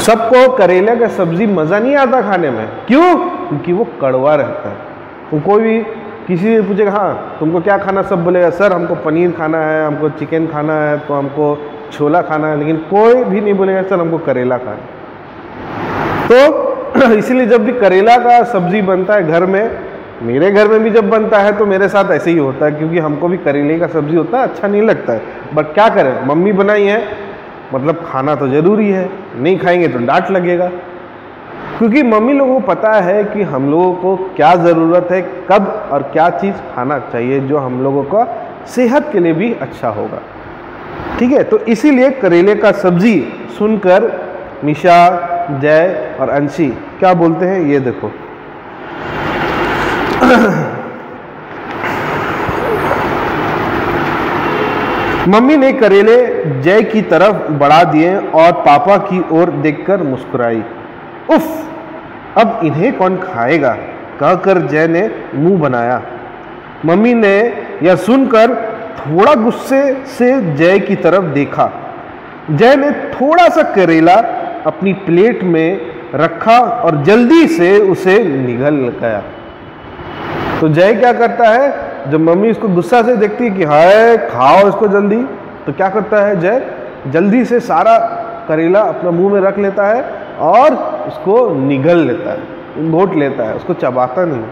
सबको करेले का सब्ज़ी मज़ा नहीं आता खाने में। क्यों? क्योंकि वो कड़वा रहता है। तो कोई भी किसी से पूछेगा हाँ तुमको क्या खाना? सब बोलेगा, सर, हमको पनीर खाना है, हमको चिकन खाना है तो हमको छोला खाना है। लेकिन कोई भी नहीं बोलेगा, सर, हमको करेला खाना। तो इसीलिए जब भी करेला का सब्ज़ी बनता है घर में, मेरे घर में भी जब बनता है तो मेरे साथ ऐसे ही होता है, क्योंकि हमको भी करेले का सब्ज़ी होता है अच्छा नहीं लगता है। बट क्या करें? मम्मी बनाई है मतलब खाना तो ज़रूरी है, नहीं खाएँगे तो डांट लगेगा। क्योंकि मम्मी लोगों को पता है कि हम लोगों को क्या ज़रूरत है, कब और क्या चीज़ खाना चाहिए जो हम लोगों का सेहत के लिए भी अच्छा होगा। ठीक है तो इसीलिए करेले का सब्ज़ी सुनकर मिशा जय और अंशी क्या बोलते हैं, ये देखो। मम्मी ने करेले जय की तरफ़ बढ़ा दिए और पापा की ओर देखकर मुस्कुराई। उफ, अब इन्हें कौन खाएगा? कहकर जय ने मुँह बनाया। मम्मी ने यह सुनकर थोड़ा गुस्से से जय की तरफ़ देखा। जय ने थोड़ा सा करेला अपनी प्लेट में रखा और जल्दी से उसे निगल गया। तो जय क्या करता है? जब मम्मी इसको गुस्सा से देखती है कि हाय, खाओ इसको जल्दी तो क्या करता है जय? जल्दी से सारा करेला अपना मुँह में रख लेता है और उसको निगल लेता है, घोट लेता है, उसको चबाता नहीं।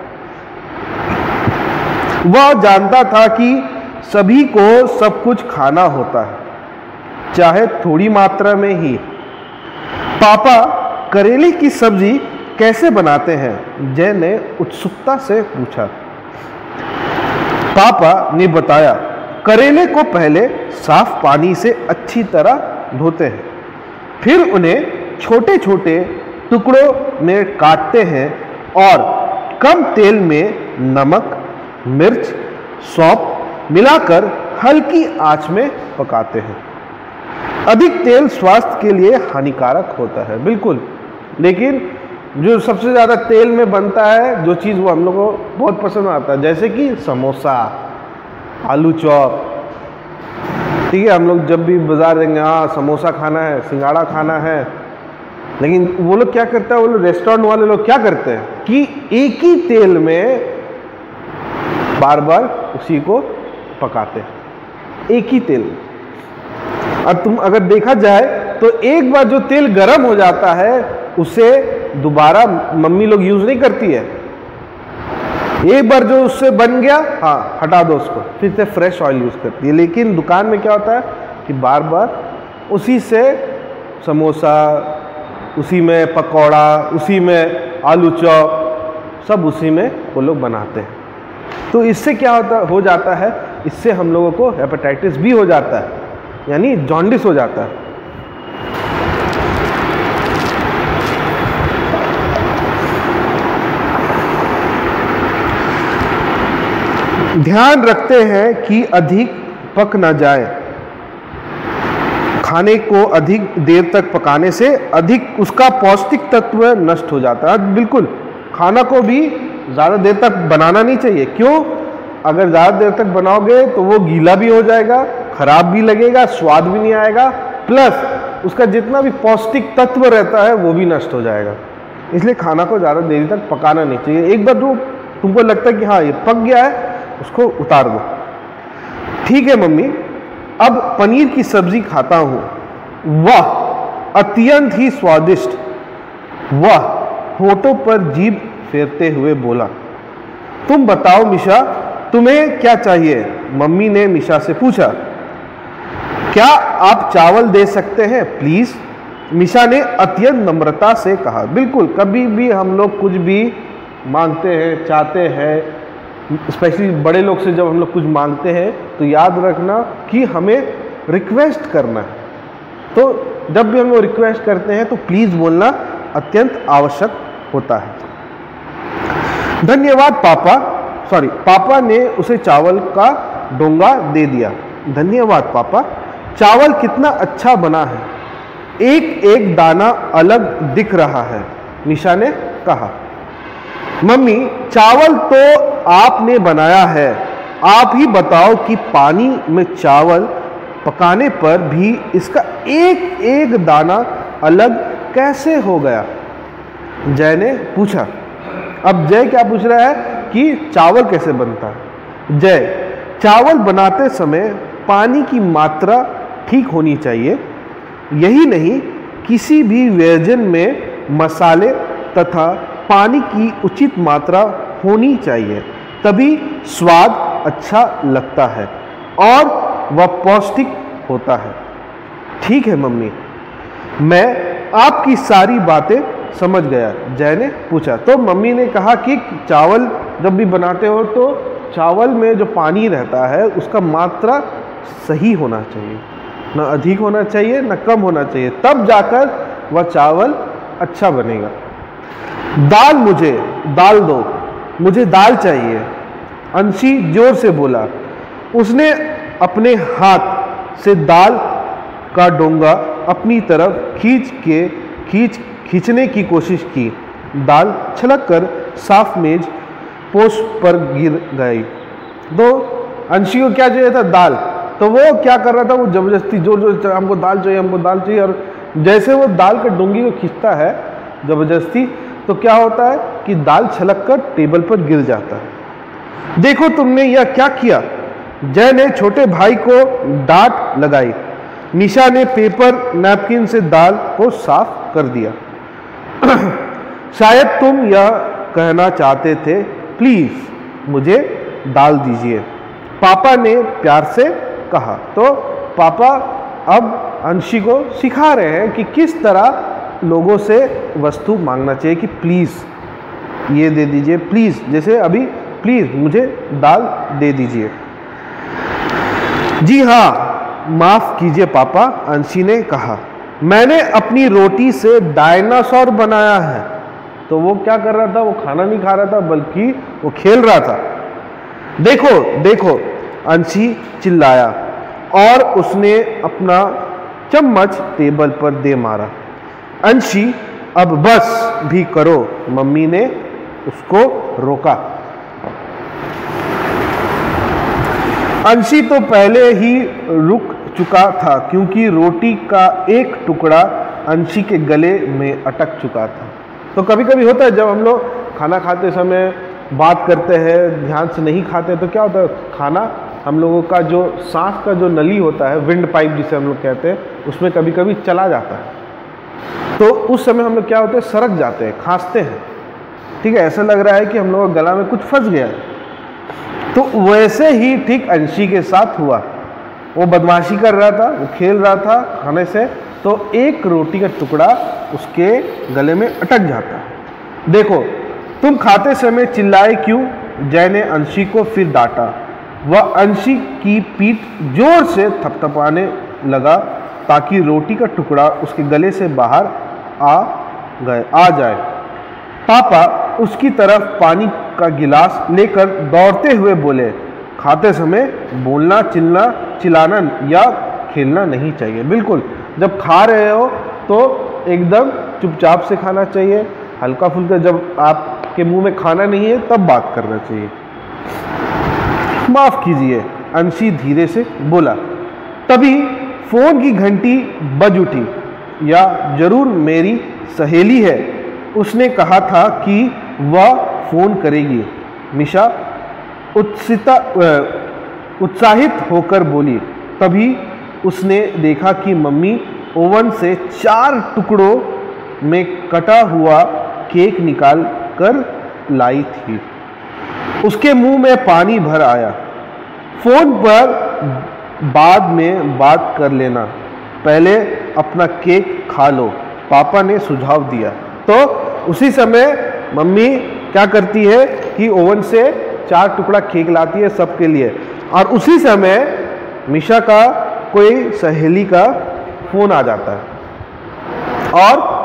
वह जानता था कि सभी को सब कुछ खाना होता है, चाहे थोड़ी मात्रा में ही। पापा, करेले की सब्ज़ी कैसे बनाते हैं? जय ने उत्सुकता से पूछा। पापा ने बताया, करेले को पहले साफ़ पानी से अच्छी तरह धोते हैं, फिर उन्हें छोटे छोटे टुकड़ों में काटते हैं और कम तेल में नमक, मिर्च, सौंप मिलाकर हल्की आँच में पकाते हैं। अधिक तेल स्वास्थ्य के लिए हानिकारक होता है, बिल्कुल। लेकिन जो सबसे ज़्यादा तेल में बनता है, जो चीज़ वो हम लोग को बहुत पसंद आता है, जैसे कि समोसा, आलू चॉप। ठीक है, हम लोग जब भी बाज़ार देंगे हाँ समोसा खाना है, सिंगाड़ा खाना है, लेकिन वो लोग क्या करते हैं, वो लोग रेस्टोरेंट वाले लोग क्या करते हैं कि एक ही तेल में बार बार उसी को पकाते हैं। एक ही तेल और तुम अगर देखा जाए तो एक बार जो तेल गर्म हो जाता है, उसे दोबारा मम्मी लोग यूज़ नहीं करती है। एक बार जो उससे बन गया हाँ हटा दो उसको। फिर से फ्रेश ऑयल यूज़ करती है। लेकिन दुकान में क्या होता है कि बार बार उसी से समोसा, उसी में पकौड़ा, उसी में आलू चॉप, सब उसी में वो लोग बनाते हैं। तो इससे क्या होता, हो जाता है, इससे हम लोगों को हेपेटाइटिस भी हो जाता है, यानी जॉन्डिस हो जाता है। ध्यान रखते हैं कि अधिक पक ना जाए। खाने को अधिक देर तक पकाने से अधिक उसका पौष्टिक तत्व नष्ट हो जाता है। बिल्कुल, खाना को भी ज़्यादा देर तक बनाना नहीं चाहिए। क्यों? अगर ज़्यादा देर तक बनाओगे तो वो गीला भी हो जाएगा, खराब भी लगेगा, स्वाद भी नहीं आएगा। प्लस उसका जितना भी पौष्टिक तत्व रहता है वो भी नष्ट हो जाएगा। इसलिए खाना को ज़्यादा देर तक पकाना नहीं चाहिए। एक बार जो तुमको लगता है कि हाँ ये पक गया है उसको उतार दो। ठीक है मम्मी, अब पनीर की सब्ज़ी खाता हूँ। वह, अत्यंत ही स्वादिष्ट। वह, होठों पर जीभ फेरते हुए बोला। तुम बताओ मिशा, तुम्हें क्या चाहिए? मम्मी ने मिशा से पूछा। क्या आप चावल दे सकते हैं? प्लीज़। मिशा ने अत्यंत नम्रता से कहा। बिल्कुल, कभी भी हम लोग कुछ भी मांगते हैं, चाहते हैं स्पेशली बड़े लोग से जब हम लोग कुछ मांगते हैं तो याद रखना कि हमें रिक्वेस्ट करना है। तो जब भी हम लोग रिक्वेस्ट करते हैं तो प्लीज़ बोलना अत्यंत आवश्यक होता है। धन्यवाद पापा। सॉरी पापा ने उसे चावल का डोंगा दे दिया। धन्यवाद पापा। चावल कितना अच्छा बना है। एक एक दाना अलग दिख रहा है, निशा ने कहा। मम्मी, चावल तो आपने बनाया है। आप ही बताओ कि पानी में चावल पकाने पर भी इसका एक एक दाना अलग कैसे हो गया? जय ने पूछा। अब जय क्या पूछ रहा है कि चावल कैसे बनता है? जय, चावल बनाते समय पानी की मात्रा ठीक होनी चाहिए। यही नहीं, किसी भी व्यंजन में मसाले तथा पानी की उचित मात्रा होनी चाहिए, तभी स्वाद अच्छा लगता है और वह पौष्टिक होता है। ठीक है, मम्मी। मैं आपकी सारी बातें समझ गया, जय ने पूछा। तो मम्मी ने कहा कि चावल जब भी बनाते हो तो चावल में जो पानी रहता है उसका मात्रा सही होना चाहिए। ना अधिक होना चाहिए, ना कम होना चाहिए। तब जाकर वह चावल अच्छा बनेगा। दाल मुझे, दाल दो, मुझे दाल चाहिए। अंशी ज़ोर से बोला, उसने अपने हाथ से दाल का डोंगा अपनी तरफ़ खींच के, खींच, खींचने की कोशिश की। दाल छलक कर साफ़ मेज पोस्ट पर गिर गई। तो अंशी को क्या चाहिए था? दाल। तो वो क्या कर रहा था? वो ज़बरदस्ती ज़ोर ज़ोर हमको दाल चाहिए, हमको दाल चाहिए। और जैसे वो दाल के डोंगी को खींचता है, ज़बरदस्ती तो क्या होता है कि दाल छलक कर टेबल पर गिर जाता है। देखो तुमने यह क्या किया? जय ने छोटे भाई को डांट लगाई। निशा ने पेपर, नैपकिन से दाल को साफ़ कर दिया। शायद तुम यह कहना चाहते थे, प्लीज़ मुझे दाल दीजिए। पापा ने प्यार से कहा। तो पापा अब अंशी को सिखा रहे हैं कि किस तरह लोगों से वस्तु मांगना चाहिए कि प्लीज़ ये दे दीजिए प्लीज़ जैसे अभी प्लीज़ मुझे दाल दे दीजिए। जी हाँ माफ़ कीजिए पापा, अंशी ने कहा। मैंने अपनी रोटी से डायनासोर बनाया है। तो वो क्या कर रहा था? वो खाना नहीं खा रहा था, बल्कि वो खेल रहा था। देखो देखो, अंशी चिल्लाया और उसने अपना चम्मच टेबल पर दे मारा। अंशी, अब बस भी करो। मम्मी ने उसको रोका। अंशी तो पहले ही रुक चुका था, क्योंकि रोटी का एक टुकड़ा अंशी के गले में अटक चुका था। तो कभी कभी होता है, जब हम लोग खाना खाते समय बात करते हैं, ध्यान से नहीं खाते तो क्या होता है, खाना हम लोगों का जो सांस का जो नली होता है, विंड पाइप जिसे हम लोग कहते हैं, उसमें कभी कभी चला जाता है। तो उस समय हम लोग क्या होते हैं? सरक जाते हैं, खांसते हैं। ठीक है, ऐसा लग रहा है कि हम लोग गला में कुछ फंस गया। तो वैसे ही ठीक अंशी के साथ हुआ। वो बदमाशी कर रहा था, वो खेल रहा था खाने से तो एक रोटी का टुकड़ा उसके गले में अटक जाता। देखो, तुम खाते समय चिल्लाए क्यों? जय ने अंशी को फिर डांटा। वह अंशी की पीठ ज़ोर से थपथपाने लगा। ताकि रोटी का टुकड़ा उसके गले से बाहर आ गए, आ जाए। पापा उसकी तरफ़ पानी का गिलास लेकर दौड़ते हुए बोले, खाते समय बोलना चिल्ला चिल्लाना या खेलना नहीं चाहिए। बिल्कुल, जब खा रहे हो तो एकदम चुपचाप से खाना चाहिए। हल्का फुल्का जब आपके मुँह में खाना नहीं है तब बात करना चाहिए। माफ़ कीजिए, अंशी धीरे से बोला। तभी फ़ोन की घंटी बज उठी। या ज़रूर मेरी सहेली है। उसने कहा था कि वह फ़ोन करेगी। मिशा, उत्सिता उत्साहित होकर बोली। तभी उसने देखा कि मम्मी ओवन से चार टुकड़ों में कटा हुआ केक निकाल कर लाई थी। उसके मुँह में पानी भर आया। फ़ोन पर बाद में बात कर लेना। पहले अपना केक खा लो। पापा ने सुझाव दिया। तो उसी समय मम्मी क्या करती है कि ओवन से चार टुकड़ा केक लाती है सबके लिए। और उसी समय मिशा का, कोई सहेली का फ़ोन आ जाता है। और